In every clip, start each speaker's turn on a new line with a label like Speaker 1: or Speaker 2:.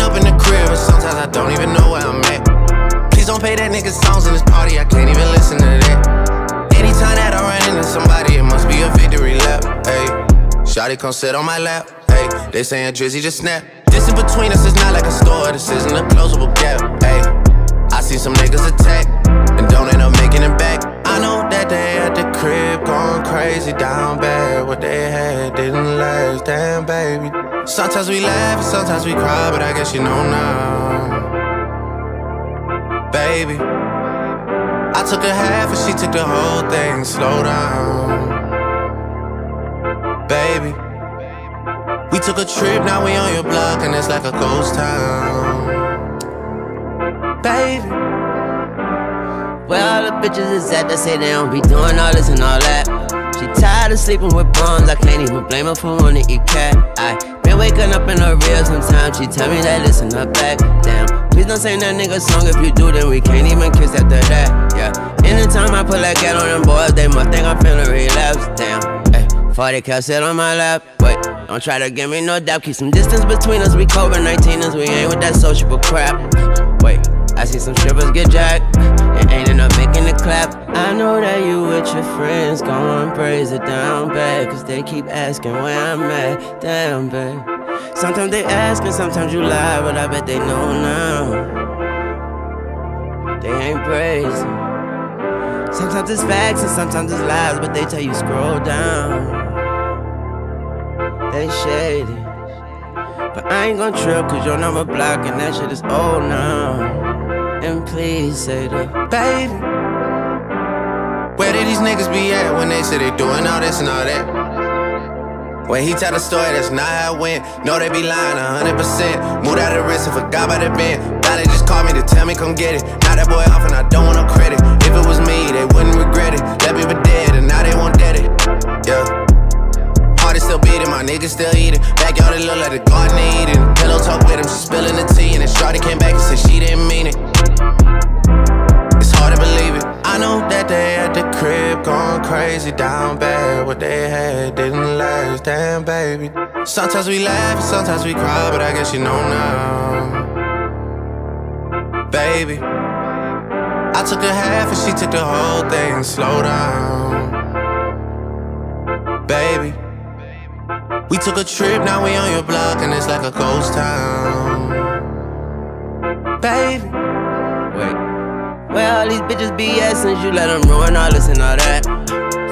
Speaker 1: up in the crib, and sometimes I don't even know where I'm at. Please don't play that nigga songs in this party, I can't even listen to that. Anytime that I run into somebody, it must be a victory lap. Hey, Shotty come sit on my lap. Hey, they saying Drizzy just snap. This in between us is not like a store, this isn't a closable gap. Hey, I see some niggas attack and don't end up making it back. I know that they at the crib going crazy down bad. What they damn baby. Sometimes we laugh and sometimes we cry, but I guess you know now. Baby, I took a half and she took the whole thing. Slow down. Baby, we took a trip, now we on your block, and it's like a ghost town. Baby.
Speaker 2: Where all the bitches is at that say they don't be doing all this and all that. She tired of sleeping with bums, I can't even blame her for wanting to eat cat. I been waking up in her real sometimes. She tell me that listen her back. Damn, please don't sing that nigga song. If you do, then we can't even kiss after that. Yeah. Anytime I put that cat on them boys, they must think I'm finna relapse. Damn. Hey, 40 cal sit on my lap. Wait, don't try to give me no doubt. Keep some distance between us. We COVID 19ers. We ain't with that sociable crap. Wait. I see some strippers get jacked ain't enough making the clap. I know that you with your friends going praise it down bad, cause they keep asking where I'm at. Damn, babe. Sometimes they ask and sometimes you lie, but I bet they know now. They ain't praising. Sometimes it's facts and sometimes it's lies, but they tell you scroll down. They shady. But I ain't gon' trip cause your number block and that shit is old now. And please say the
Speaker 1: baby. Where did these niggas be at when they say they doing all this and all that? When he tell the story, that's not how it went. No, they be lying 100%. Moved out of the risk and forgot about the bend. Now they just call me to tell me come get it. Now that boy off and I don't want no credit. If it was me, they wouldn't regret it. Left me for dead and now they won't dead it. Yeah. Heart is still beating, my niggas still eating. Backyard it look like the garden eating. Pillow talk with him, she spilling the tea. And then Shorty came back and said she didn't mean it. Hard to believe it. I know that they at the crib going crazy down bad. What they had didn't last, damn baby. Sometimes we laugh sometimes we cry, but I guess you know now. Baby, I took a half and she took the whole thing. Slow down. Baby, we took a trip, now we on your block, and it's like a ghost town. Baby.
Speaker 2: Wait. Where all these bitches be at since you let them ruin all this and all that?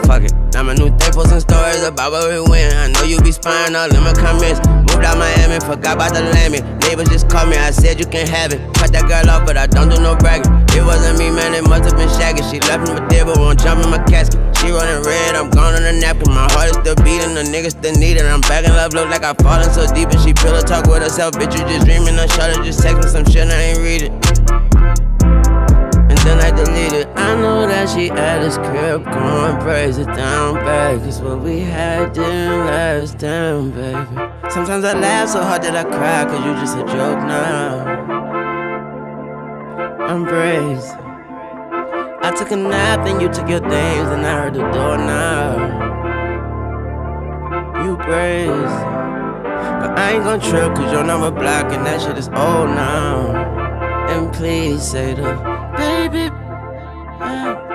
Speaker 2: Fuck it. Now my new thing posting stories about where we went. I know you be spying all in my comments. Moved out Miami, forgot about the lammy. Neighbors just called me, I said you can have it. Cut that girl off, but I don't do no bragging. It wasn't me, man, it must have been Shaggy. She left me for dead, but won't jump in my casket. She running red, I'm gone on a napkin. My heart is still beating, the niggas still need it. I'm back in love, look like I fallen so deep. And she pillow talk with herself, bitch, you just dreaming. I shot her, just text me some shit, I ain't read it then I deleted. I know that she at his crib, going it down back. Cause what we had didn't last, damn, baby. Sometimes I laugh so hard that I cry, cause you just a joke now. I'm braced. I took a nap, then you took your things, and I heard the door now. You crazy. But I ain't gon' trip, cause your number block, and that shit is old now. And please say the baby. Yeah.